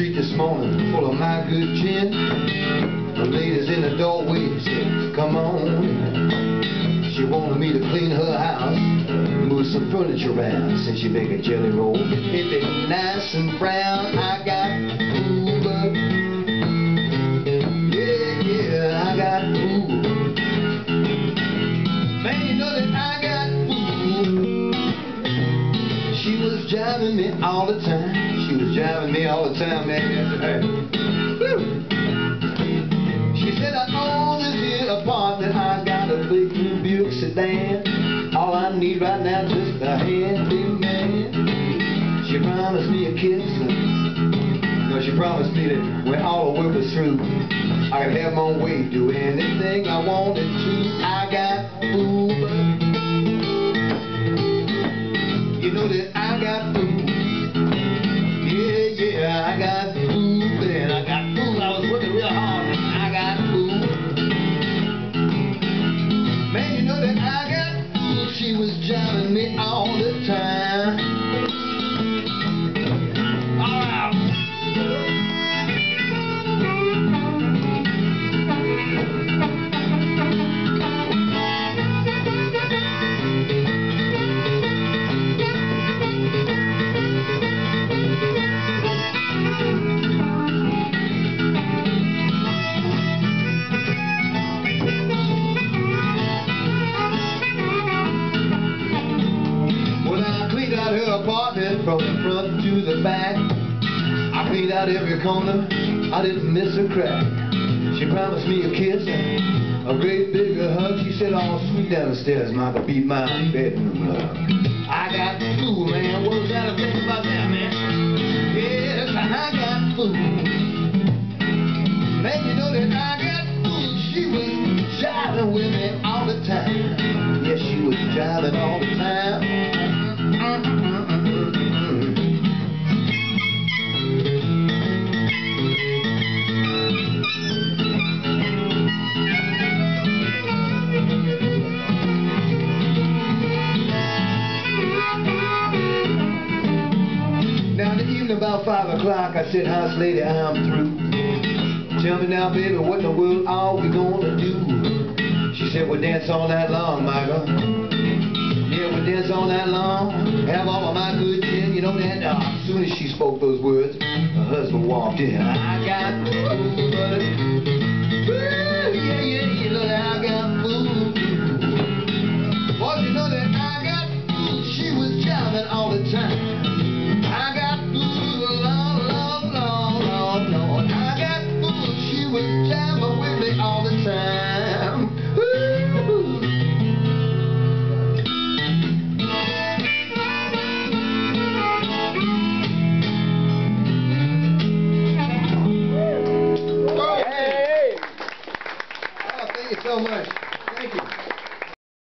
street this morning, full of my good gin. The ladies in the doorway said, come on. She wanted me to clean her house, move some furniture around, since she make a jelly roll. It be nice and brown, I got fooled. Yeah, yeah, I got fooled. Man, you know that I got fooled. She was driving me all the time. She was driving me all the time, man. Woo. She said, I own this here apartment. I got a big blue Buick sedan. All I need right now is just a handy man. She promised me a kiss. No, she promised me that when all the work was through, I could have my way, do anything I wanted to. I got fooled. You know that She was driving me all from the front to the back. I cleaned out every corner. I didn't miss a crack. She promised me a kiss and a great big hug. She said, "Oh, sweet down the stairs, to be my bedroom love." I got food, man. What was that to think about that, man? Yes, I got food. Man, you know that I got food. She was driving with me all the time. Yes, she was driving all the time. About 5 o'clock, I said, House lady, I'm through. Tell me now, baby, what in the world are we gonna do? She said, we'll dance all night long, Michael. Yeah, we'll dance all night long. Have all of my good gin, you know that. Uh, as soon as she spoke those words, her husband walked in. I got